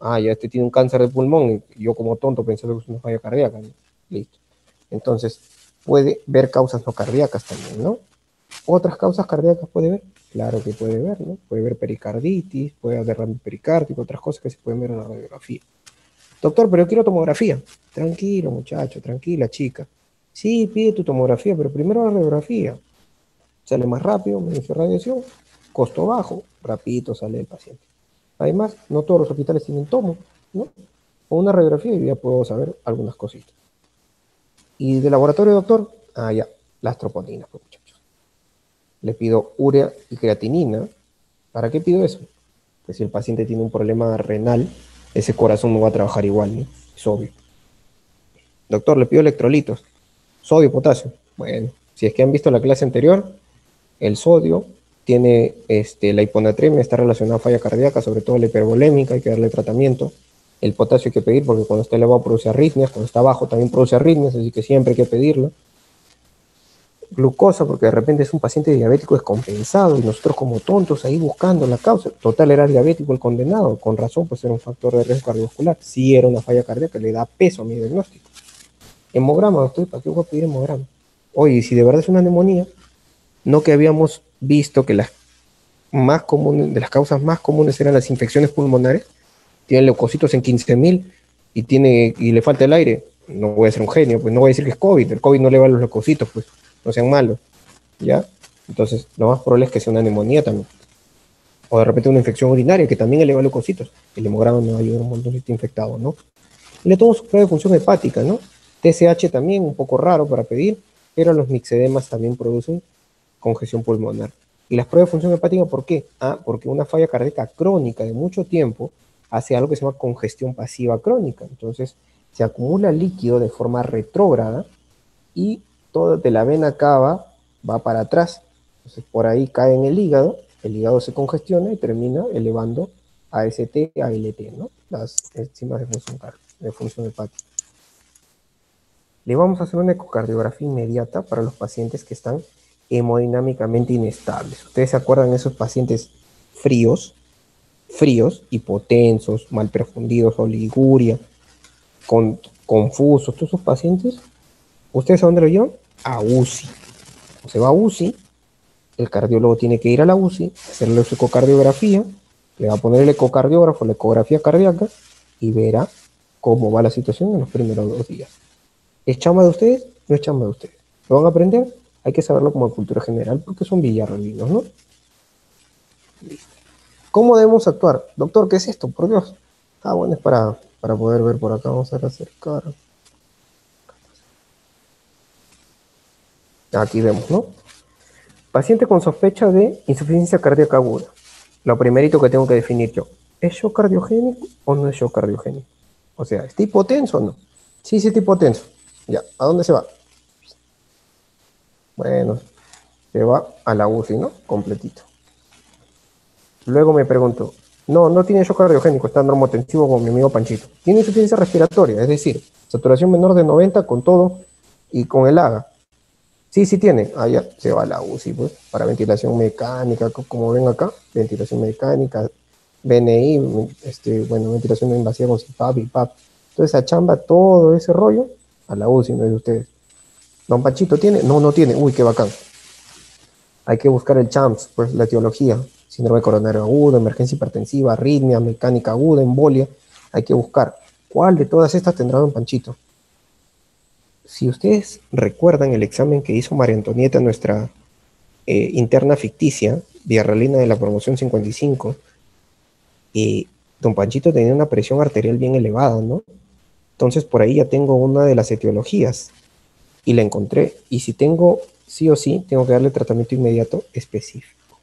ah, ya este tiene un cáncer de pulmón, y yo como tonto pensé que es una falla cardíaca, listo. Entonces, puede ver causas no cardíacas también, ¿no? Otras causas cardíacas puede ver, claro que puede ver, ¿no? Puede ver pericarditis, puede haber derrame pericárdico, otras cosas que se pueden ver en la radiografía. Doctor, pero yo quiero tomografía. Tranquilo, muchacho, tranquila, chica. Sí, pide tu tomografía, pero primero la radiografía. Sale más rápido, menos radiación, costo bajo, rapidito sale el paciente. Además, no todos los hospitales tienen tomo, ¿no? O una radiografía y ya puedo saber algunas cositas. Y de laboratorio, doctor, ah, ya, las troponinas, pues, muchachos. Le pido urea y creatinina. ¿Para qué pido eso? Pues si el paciente tiene un problema renal, ese corazón no va a trabajar igual, ¿no? Es obvio. Doctor, le pido electrolitos. Sodio, potasio. Bueno, si es que han visto la clase anterior, el sodio tiene este, la hiponatremia, está relacionada a falla cardíaca, sobre todo la hipervolémica, hay que darle tratamiento. El potasio hay que pedir porque cuando está elevado produce arritmias, cuando está bajo también produce arritmias, así que siempre hay que pedirlo. Glucosa, porque de repente es un paciente diabético descompensado y nosotros como tontos ahí buscando la causa. Total era diabético el condenado, con razón pues era un factor de riesgo cardiovascular. Si era una falla cardíaca, le da peso a mi diagnóstico. Hemograma, doctor, ¿para qué voy a pedir hemograma? Oye, si de verdad es una neumonía, no que habíamos visto que las más comunes, de las causas más comunes eran las infecciones pulmonares, tiene leucocitos en 15.000 y y le falta el aire, no voy a ser un genio, pues no voy a decir que es COVID, el COVID no le va a los leucocitos, pues no sean malos, ¿ya? Entonces, lo más probable es que sea una neumonía también. O de repente una infección urinaria que también eleva leucocitos. El hemograma no va a ayudar un montón si está infectado, ¿no? le tomo su prueba de función hepática, ¿no? TSH también, un poco raro para pedir, pero los mixedemas también producen congestión pulmonar. Y las pruebas de función hepática, ¿por qué? Ah, porque una falla cardíaca crónica de mucho tiempo hace algo que se llama congestión pasiva crónica. Entonces, se acumula líquido de forma retrógrada y de la vena cava va para atrás. Entonces, por ahí cae en el hígado, el hígado se congestiona y termina elevando AST, ALT, ¿no? Las enzimas de función, de función hepática. Le vamos a hacer una ecocardiografía inmediata para los pacientes que están hemodinámicamente inestables. Ustedes se acuerdan de esos pacientes fríos, fríos, hipotensos, mal perfundidos, oliguria, con, confusos, todos esos pacientes, ¿ustedes a dónde lo llevan? A UCI. Se va a UCI, el cardiólogo tiene que ir a la UCI, hacerle su ecocardiografía, le va a poner el ecocardiógrafo, la ecografía cardíaca y verá cómo va la situación en los primeros dos días. ¿Es chamba de ustedes? No es chamba de ustedes. ¿Lo van a aprender? hay que saberlo como cultura general porque son villarrealinos, ¿no? ¿Cómo debemos actuar? Doctor, ¿qué es esto? Por Dios. Ah, bueno, es para, para poder ver por acá. Vamos a acercar. Aquí vemos, ¿no? Paciente con sospecha de insuficiencia cardíaca aguda. Lo primerito que tengo que definir yo. ¿Es shock cardiogénico o no es shock cardiogénico? O sea, ¿es tipo tenso o no? Sí, sí, tipo tenso. Ya, ¿a dónde se va? Bueno, se va a la UCI, ¿no? Completito. Luego me pregunto, no, no tiene shock cardiogénico, está normotensivo con mi amigo Panchito. Tiene insuficiencia respiratoria, es decir, saturación menor de 90 con todo y con el AGA. Sí, sí tiene. Ah, ya, se va la UCI, pues, para ventilación mecánica, como ven acá, ventilación mecánica, BNI, este, bueno, ventilación invasiva con y PAP. Entonces, a chamba todo ese rollo a la UCI, no es de ustedes. Don Pachito tiene, no, no tiene, uy, qué bacán. Hay que buscar el CHAMPS, pues la etiología, síndrome coronario agudo, emergencia hipertensiva, arritmia, mecánica aguda, embolia. Hay que buscar cuál de todas estas tendrá Don Panchito. Si ustedes recuerdan el examen que hizo María Antonieta, nuestra eh, interna ficticia, Villarrealina de la promoción 55, eh, don Panchito tenía una presión arterial bien elevada, ¿no? Entonces por ahí ya tengo una de las etiologías y la encontré. Y si tengo sí o sí, tengo que darle tratamiento inmediato específico.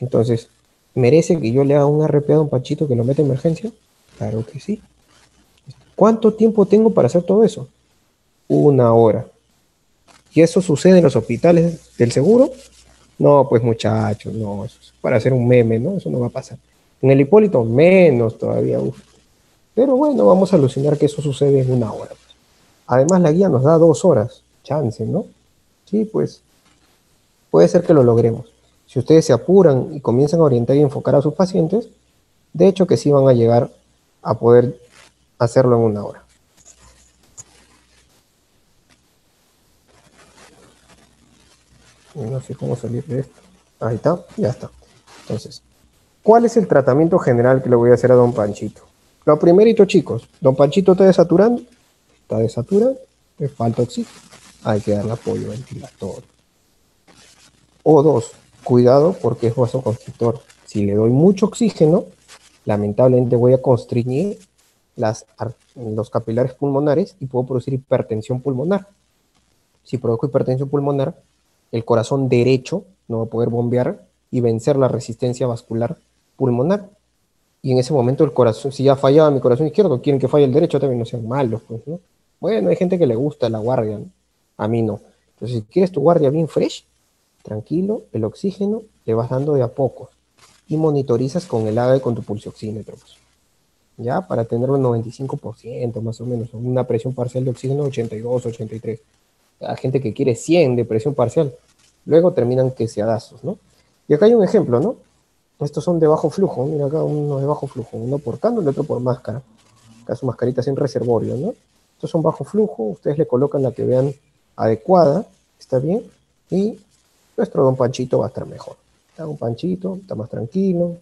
Entonces, ¿merece que yo le haga un RP a don Panchito que lo meta en emergencia? Claro que sí. ¿Cuánto tiempo tengo para hacer todo eso? Una hora. ¿Y eso sucede en los hospitales del seguro? No, pues muchachos, no, eso es para hacer un meme, ¿no? Eso no va a pasar. En el Hipólito menos todavía. Pero bueno, vamos a alucinar que eso sucede en una hora. Además, la guía nos da dos horas, chance, ¿no? Sí, pues puede ser que lo logremos. Si ustedes se apuran y comienzan a orientar y enfocar a sus pacientes, de hecho que sí van a llegar a poder hacerlo en una hora. No sé cómo salir de esto. Ahí está, ya está. Entonces, ¿cuál es el tratamiento general que le voy a hacer a don Panchito? Lo primerito, chicos, don Panchito está desaturando, está desaturando, le falta oxígeno, hay que darle apoyo ventilatorio. O dos, cuidado porque es vasoconstrictor. Si le doy mucho oxígeno, lamentablemente voy a constriñir las, los capilares pulmonares y puedo producir hipertensión pulmonar. Si produzco hipertensión pulmonar, el corazón derecho no va a poder bombear y vencer la resistencia vascular pulmonar. Y en ese momento el corazón, si ya fallaba mi corazón izquierdo, quieren que falle el derecho, también no sean malos, pues, ¿no? Bueno, hay gente que le gusta la guardia, a mí no. Entonces, si quieres tu guardia bien fresh, tranquilo, el oxígeno le vas dando de a poco y monitorizas con el AVE con tu pulso oxímetro. Pues. ¿Ya? Para tenerlo en 95% más o menos, una presión parcial de oxígeno 82, 83 a gente que quiere 100 de presión parcial. Luego terminan que ¿no? Y acá hay un ejemplo, ¿no? Estos son de bajo flujo, mira acá uno de bajo flujo, uno por cándula y otro por máscara. Acá su mascarita sin reservorio, ¿no? Estos son bajo flujo, ustedes le colocan la que vean adecuada, ¿está bien? Y nuestro don Panchito va a estar mejor. Está un Panchito, está más tranquilo.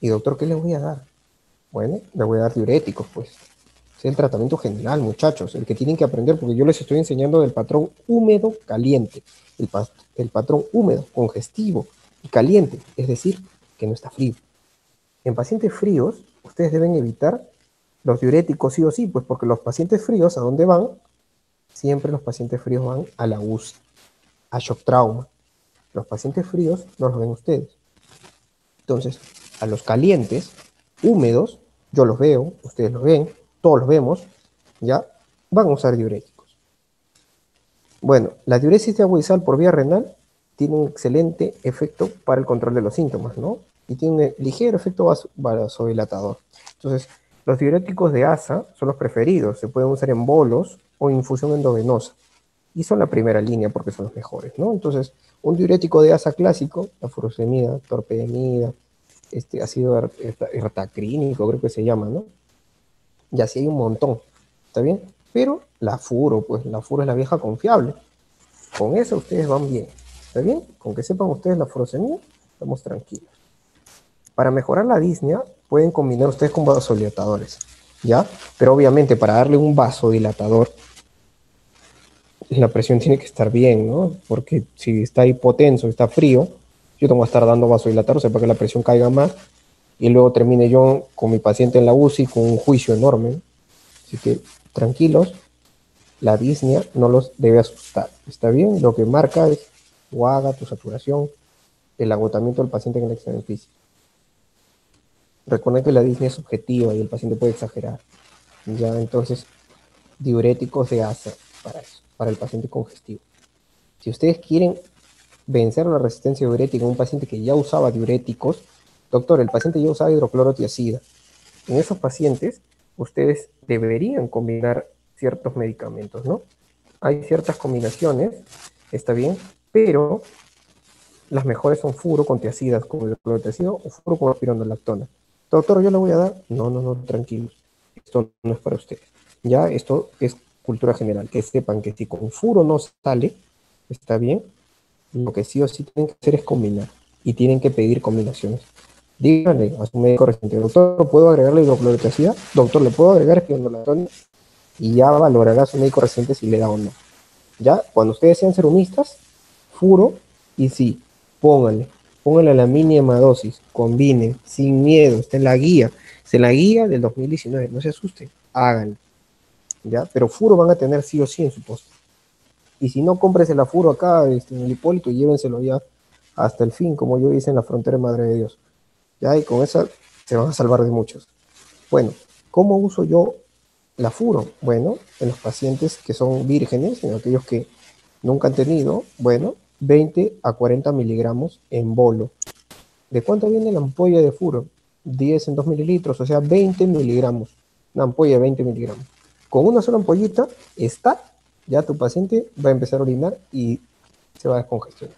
Y doctor, ¿qué le voy a dar? Bueno, le voy a dar diuréticos, pues. Es el tratamiento general, muchachos, el que tienen que aprender, porque yo les estoy enseñando del patrón húmedo caliente, el, el patrón húmedo, congestivo y caliente, es decir, que no está frío. En pacientes fríos, ustedes deben evitar los diuréticos sí o sí, pues porque los pacientes fríos, ¿a dónde van? Siempre los pacientes fríos van a la UCI, a shock trauma. Los pacientes fríos no los ven ustedes. Entonces, a los calientes, húmedos, yo los veo, ustedes los ven, todos los vemos, ¿ya? Van a usar diuréticos. Bueno, la diuresis de agua y sal por vía renal tiene un excelente efecto para el control de los síntomas, ¿no? Y tiene un ligero efecto vasodilatador. Entonces, los diuréticos de asa son los preferidos, se pueden usar en bolos o infusión endovenosa. Y son la primera línea porque son los mejores, ¿no? Entonces, un diurético de asa clásico, la furosemida, torpedemida, este ácido ertacrínico, creo que se llama, ¿no? Y así hay un montón, ¿está bien? Pero la furo, pues la furo es la vieja confiable. Con eso ustedes van bien, ¿está bien? Con que sepan ustedes la furosemida, estamos tranquilos. Para mejorar la disnea, pueden combinar ustedes con vasodilatadores, ¿ya? Pero obviamente para darle un vasodilatador, la presión tiene que estar bien, ¿no? Porque si está hipotenso, está frío, yo tengo que estar dando vasodilatador, para que la presión caiga más y luego termine yo con mi paciente en la UCI con un juicio enorme. Así que tranquilos, la disnea no los debe asustar. ¿Está bien? Lo que marca es tu haga, tu saturación, el agotamiento del paciente en el examen físico. Recuerden que la disnea es objetiva y el paciente puede exagerar. Ya entonces, diuréticos de asa para eso, para el paciente congestivo. Si ustedes quieren vencer la resistencia diurética en un paciente que ya usaba diuréticos, Doctor, el paciente ya usaba hidroclorotiazida. En esos pacientes, ustedes deberían combinar ciertos medicamentos, ¿no? Hay ciertas combinaciones, está bien, pero las mejores son furo con tiacidas, como hidroclorotiazida, o furo con. Doctor, ¿yo le voy a dar? No, no, no, tranquilos. Esto no es para ustedes. Ya, esto es cultura general. Que sepan que si con furo no sale, está bien. Lo que sí o sí tienen que hacer es combinar. Y tienen que pedir combinaciones díganle a su médico reciente, doctor, ¿puedo agregarle hidroclorotiazida? Doctor, ¿le puedo agregar espironolactona? Y ya valorará a su médico reciente si le da o no. Ya, cuando ustedes sean serumistas, furo, y sí, pónganle, póngale la mínima dosis, combine, sin miedo, está en la guía, se la guía del 2019, no se asusten, háganlo. ¿Ya? Pero furo van a tener sí o sí en su post. Y si no, compres el afuro acá este, en el Hipólito y llévenselo ya hasta el fin, como yo hice en la frontera de Madre de Dios. ¿Ya? Y con esa se van a salvar de muchos. Bueno, ¿cómo uso yo la furo? Bueno, en los pacientes que son vírgenes, en aquellos que nunca han tenido, bueno, 20 a 40 miligramos en bolo. ¿De cuánto viene la ampolla de furo? 10 en 2 mililitros, o sea, 20 miligramos. Una ampolla de 20 miligramos. Con una sola ampollita está ya tu paciente va a empezar a orinar y se va a descongestionar.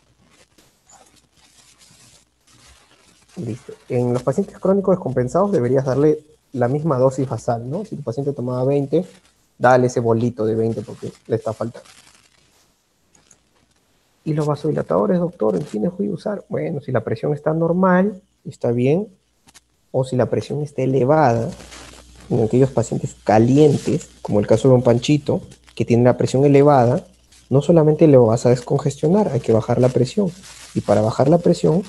Listo. En los pacientes crónicos descompensados deberías darle la misma dosis basal, ¿no? Si tu paciente tomaba 20, dale ese bolito de 20 porque le está faltando. ¿Y los vasodilatadores, doctor? ¿En quiénes voy a usar? Bueno, si la presión está normal, está bien. O si la presión está elevada, en aquellos pacientes calientes, como el caso de un panchito, que tiene la presión elevada, no solamente le vas a descongestionar, hay que bajar la presión. Y para bajar la presión,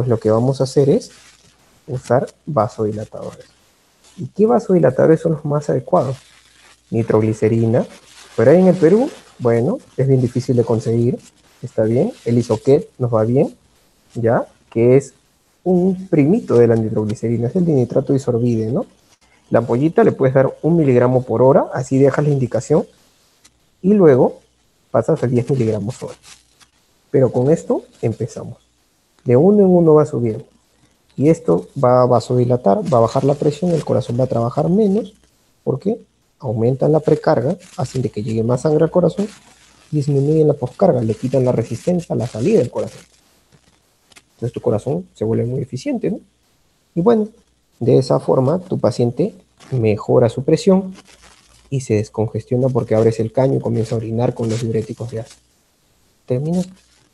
pues lo que vamos a hacer es usar vasodilatadores. ¿Y qué vasodilatadores son los más adecuados? Nitroglicerina. Pero ahí en el Perú, bueno, es bien difícil de conseguir. Está bien. El isoquet nos va bien, ¿ya? Que es un primito de la nitroglicerina, es el dinitrato disorbide, ¿no? La ampollita le puedes dar un miligramo por hora, así dejas la indicación, y luego pasas a 10 miligramos hora. Pero con esto empezamos. De uno en uno va subiendo. Y esto va a vasodilatar, va a bajar la presión, el corazón va a trabajar menos, porque aumentan la precarga, hacen de que llegue más sangre al corazón, disminuyen la poscarga, le quitan la resistencia a la salida del corazón. Entonces tu corazón se vuelve muy eficiente, ¿no? Y bueno, de esa forma tu paciente mejora su presión y se descongestiona porque abres el caño y comienza a orinar con los diuréticos de ácido. Termina,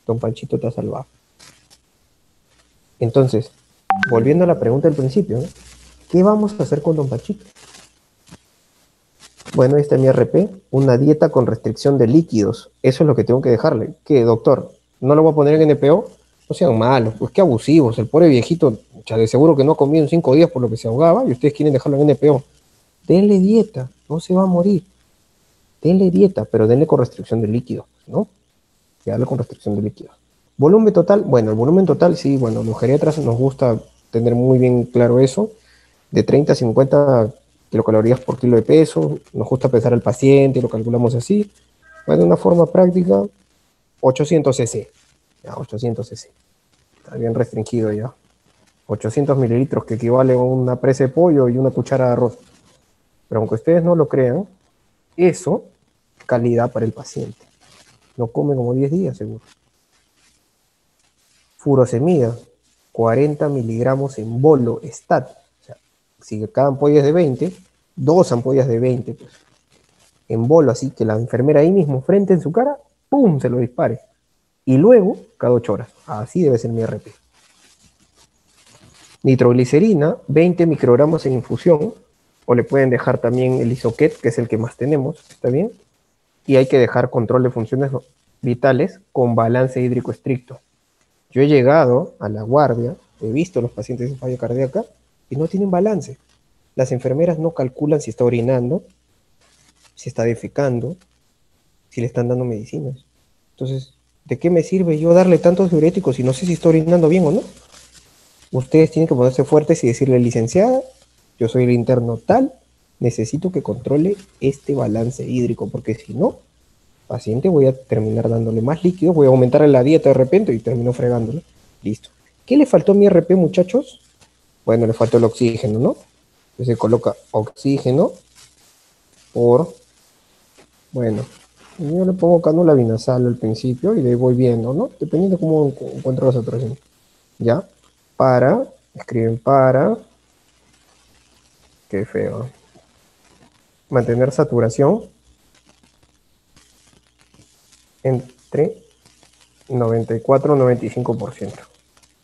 don Panchito te ha salvado. Entonces, volviendo a la pregunta del principio, ¿qué vamos a hacer con don Panchito? Bueno, este es mi RP, una dieta con restricción de líquidos. Eso es lo que tengo que dejarle. ¿Qué, doctor? ¿No lo voy a poner en NPO? No sean malos, pues qué abusivos. El pobre viejito, ya de seguro que no ha comido en cinco días por lo que se ahogaba y ustedes quieren dejarlo en NPO. Denle dieta, no se va a morir. Denle dieta, pero denle con restricción de líquidos, ¿no? Darle con restricción de líquidos. Volumen total, bueno, el volumen total, sí, bueno, los geriatras nos gusta tener muy bien claro eso, de 30 a 50 kilocalorías por kilo de peso, nos gusta pesar al paciente, lo calculamos así. De una forma práctica, 800 cc, ya, 800 cc, está bien restringido ya. 800 mililitros, que equivale a una presa de pollo y una cuchara de arroz. Pero aunque ustedes no lo crean, eso calidad para el paciente. No come como 10 días, seguro. Furosemida, 40 miligramos en bolo, stat. O sea, si cada ampolla es de 20, dos ampollas de 20, pues. En bolo, así que la enfermera ahí mismo, frente en su cara, ¡pum! se lo dispare. Y luego, cada 8 horas. Así debe ser mi RP. Nitroglicerina, 20 microgramos en infusión, o le pueden dejar también el isoquet, que es el que más tenemos, ¿está bien? Y hay que dejar control de funciones vitales con balance hídrico estricto. Yo he llegado a la guardia, he visto a los pacientes en falla cardíaca y no tienen balance. Las enfermeras no calculan si está orinando, si está defecando, si le están dando medicinas. Entonces, ¿de qué me sirve yo darle tantos diuréticos si no sé si está orinando bien o no? Ustedes tienen que ponerse fuertes y decirle, licenciada, yo soy el interno tal, necesito que controle este balance hídrico, porque si no, paciente voy a terminar dándole más líquido, voy a aumentar la dieta de repente y termino fregándole. Listo. ¿Qué le faltó a mi RP, muchachos? Bueno, le faltó el oxígeno, ¿no? Entonces se coloca oxígeno por, bueno, yo le pongo cánula binasal al principio y de ahí voy viendo, ¿no? Dependiendo de cómo encuentro la saturación. ¿Ya? Para, escriben para, Qué feo. Mantener saturación entre 94 y 95%.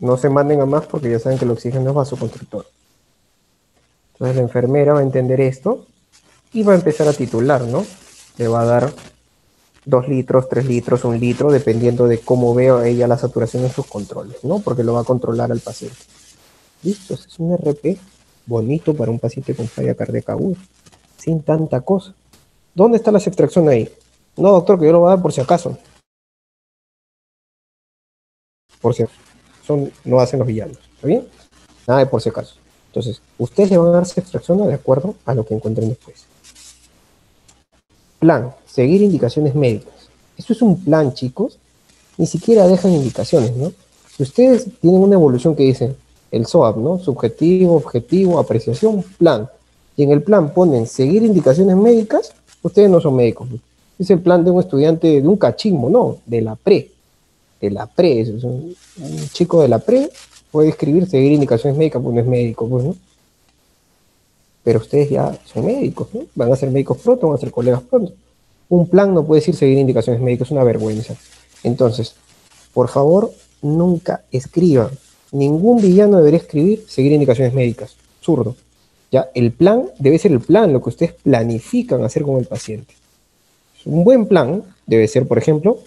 No se manden a más porque ya saben que el oxígeno es vasoconstrictor. Entonces la enfermera va a entender esto y va a empezar a titular, ¿no? Le va a dar 2 litros, 3 litros, 1 litro, dependiendo de cómo vea ella la saturación en sus controles, ¿no? Porque lo va a controlar al paciente. Listo, es un RP bonito para un paciente con falla cardíaca aguda, sin tanta cosa. ¿Dónde está la extracción ahí? No, doctor, que yo lo voy a dar por si acaso. Por si son, no hacen los villanos, ¿está bien? Nada de por si acaso. Entonces, ustedes le van a dar extracción de acuerdo a lo que encuentren después. Plan, seguir indicaciones médicas. Eso es un plan, chicos. Ni siquiera dejan indicaciones, ¿no? Si ustedes tienen una evolución que dice el SOAP, ¿no? Subjetivo, objetivo, apreciación, plan. Y en el plan ponen seguir indicaciones médicas, ustedes no son médicos. Es el plan de un estudiante de un cachimbo, no, de la pre. De la pre, es un, chico de la pre puede escribir seguir indicaciones médicas, pues no es médico, pues, ¿no? Pero ustedes ya son médicos, ¿no? Van a ser médicos pronto, van a ser colegas pronto. Un plan no puede decir seguir indicaciones médicas, es una vergüenza. Entonces, por favor, nunca escriban. Ningún villano debería escribir seguir indicaciones médicas. Zurdo. Ya, el plan debe ser el plan, lo que ustedes planifican hacer con el paciente. Un buen plan debe ser, por ejemplo,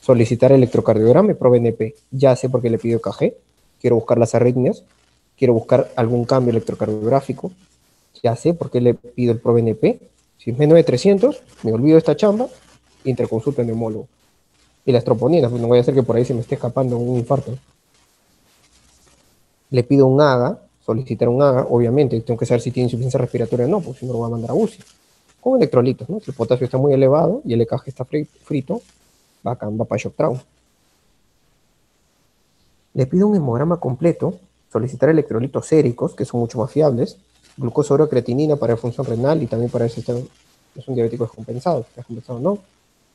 solicitar electrocardiograma y ProBNP. Ya sé por qué le pido KG, quiero buscar las arritmias, quiero buscar algún cambio electrocardiográfico, ya sé por qué le pido el ProBNP. Si es menos de 300, me olvido de esta chamba, interconsulta neumólogo. Y las troponinas, pues no voy a hacer que por ahí se me esté escapando un infarto. Le pido un AGA, solicitar un AGA, obviamente, tengo que saber si tiene insuficiencia respiratoria o no, porque si no lo voy a mandar a UCI. Con electrolitos, ¿no? Si el potasio está muy elevado y el EKG está frito, va, va para shock trauma. Le pido un hemograma completo, solicitar electrolitos séricos, que son mucho más fiables, glucosa oro creatinina para función renal y también para ver si es un diabético descompensado, si está no.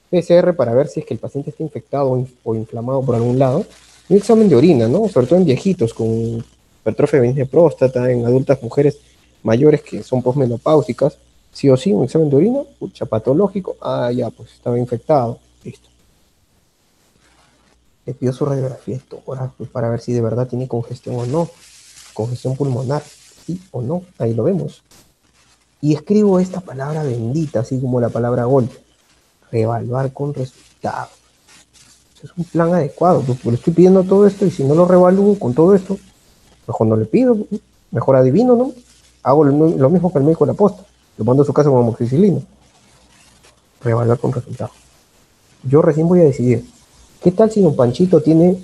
PCR para ver si es que el paciente está infectado o, inflamado por algún lado. Un examen de orina, ¿no? Sobre todo en viejitos con hipertrofia de próstata, en adultas mujeres mayores que son posmenopáusicas. Sí o sí, un examen de orina, pucha, patológico. Ah, ya, pues estaba infectado. Listo. Le pido su radiografía esto pues, para ver si de verdad tiene congestión o no. Congestión pulmonar sí o no, ahí lo vemos. Y escribo esta palabra bendita, así como la palabra gol, revaluar con resultados. Es un plan adecuado, pues, le estoy pidiendo todo esto y si no lo revalúo con todo esto, mejor no le pido, mejor adivino, ¿no? Hago lo, mismo que el médico de la posta, lo mando a su casa con amoxicilina. Revaluar con resultados. Yo recién voy a decidir, ¿qué tal si un panchito tiene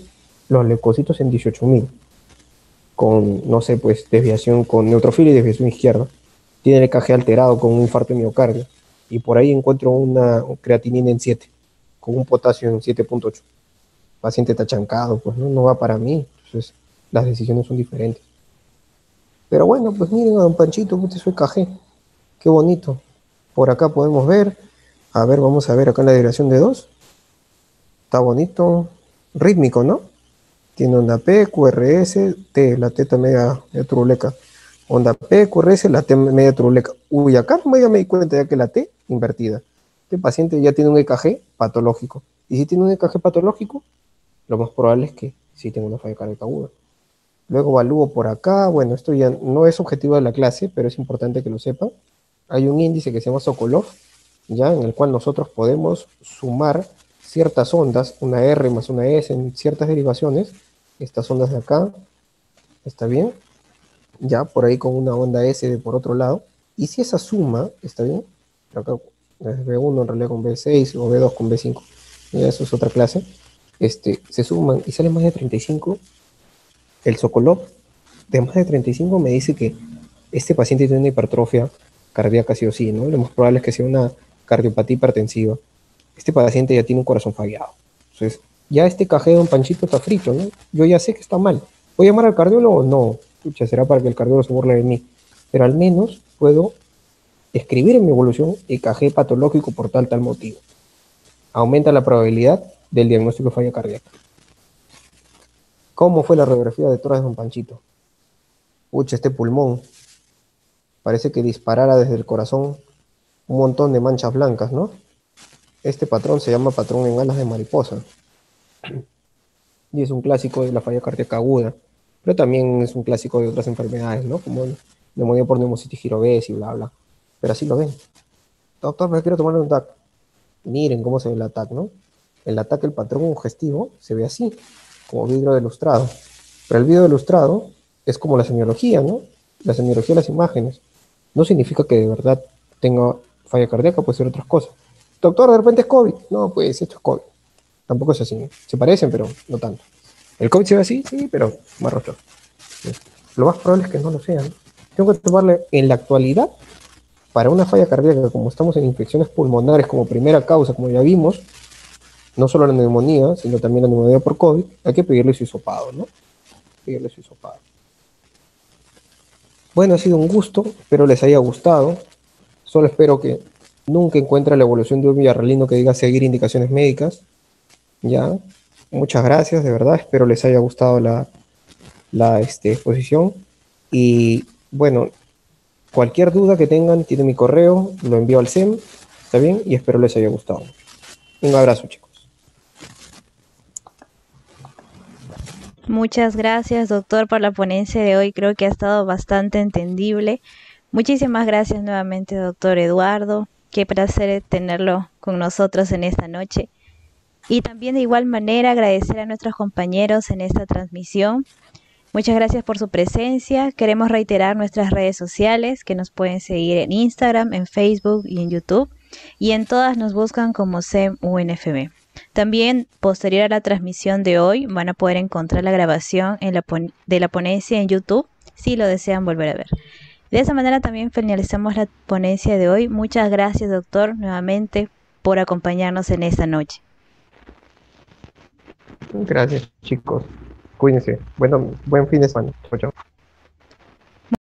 los leucocitos en 18.000? con, no sé, pues desviación con neutrofilia y desviación izquierda. Tiene el EKG alterado con un infarto de miocardio. Y por ahí encuentro una creatinina en 7, con un potasio en 7.8. Paciente está chancado, pues ¿no? no va para mí. Entonces las decisiones son diferentes. Pero bueno, pues miren a don Panchito, es su EKG. Qué bonito. Por acá podemos ver. A ver, vamos a ver acá en la dirección de 2. Está bonito. Rítmico, ¿no? Tiene onda P, QRS, T, la T media, media turuleca. Onda P, QRS, la T media turuleca. Uy, acá me di cuenta ya que la T invertida. Este paciente ya tiene un EKG patológico. Y si tiene un EKG patológico, lo más probable es que sí tenga una falla cardíaca aguda. Luego evalúo por acá. Bueno, esto ya no es objetivo de la clase, pero es importante que lo sepan. Hay un índice que se llama Sokolov, ya en el cual nosotros podemos sumar ciertas ondas, una R más una S en ciertas derivaciones, estas ondas de acá, está bien, ya por ahí con una onda S de por otro lado, y si esa suma, está bien, acá B1 en realidad con B6 o B2 con B5, ya eso es otra clase, este, se suman y sale más de 35, el Sokolov de más de 35 me dice que este paciente tiene una hipertrofia cardíaca sí o sí, ¿no? Lo más probable es que sea una cardiopatía hipertensiva este paciente ya tiene un corazón fallado. Entonces, ya este cajeo en Panchito está frito, ¿no? Yo ya sé que está mal. ¿Voy a llamar al cardiólogo? No. Escucha, será para que el cardiólogo se burle de mí. Pero al menos puedo escribir en mi evolución EKG patológico por tal tal motivo. Aumenta la probabilidad del diagnóstico de falla cardíaca. ¿Cómo fue la radiografía de tórax de Don Panchito? Pucha, este pulmón parece que disparara desde el corazón un montón de manchas blancas, ¿no? Este patrón se llama patrón en alas de mariposa. Y es un clásico de la falla cardíaca aguda. Pero también es un clásico de otras enfermedades, ¿no? Como neumonía por neumocitis y bla, bla. Pero así lo ven. Doctor, me quiero tomar un TAC. miren cómo se ve el ataque, ¿no? El ataque, el patrón sugestivo, se ve así, como vidrio ilustrado. Pero el vidrio ilustrado es como la semiología, ¿no? La semiología de las imágenes. No significa que de verdad tenga falla cardíaca, puede ser otras cosas. Doctor, de repente es COVID. No, pues esto es COVID. Tampoco es así. Se parecen, pero no tanto. ¿El COVID se ve así? Sí, pero más rostro. Lo más probable es que no lo sean. Tengo que tomarle en la actualidad para una falla cardíaca, como estamos en infecciones pulmonares como primera causa, como ya vimos, no solo la neumonía, sino también la neumonía por COVID, hay que pedirle su hisopado, ¿no? Pedirle su hisopado. Bueno, ha sido un gusto, espero les haya gustado. Solo espero que nunca encuentre la evolución de un villarrelino que diga seguir indicaciones médicas. Ya, muchas gracias, de verdad, espero les haya gustado la, la este, exposición. Y bueno, cualquier duda que tengan, tiene mi correo, lo envío al SEM, ¿está bien? Y espero les haya gustado. Un abrazo, chicos. Muchas gracias, doctor, por la ponencia de hoy. Creo que ha estado bastante entendible. Muchísimas gracias nuevamente, doctor Eduardo. Qué placer tenerlo con nosotros en esta noche. Y también de igual manera agradecer a nuestros compañeros en esta transmisión. Muchas gracias por su presencia. Queremos reiterar nuestras redes sociales que nos pueden seguir en Instagram, en Facebook y en YouTube. Y en todas nos buscan como SEM-UNFB. También, posterior a la transmisión de hoy, van a poder encontrar la grabación de la ponencia en YouTube si lo desean volver a ver. De esa manera también finalizamos la ponencia de hoy. Muchas gracias, doctor, nuevamente por acompañarnos en esta noche. Gracias, chicos. Cuídense. Bueno, buen fin de semana. Chao, chao.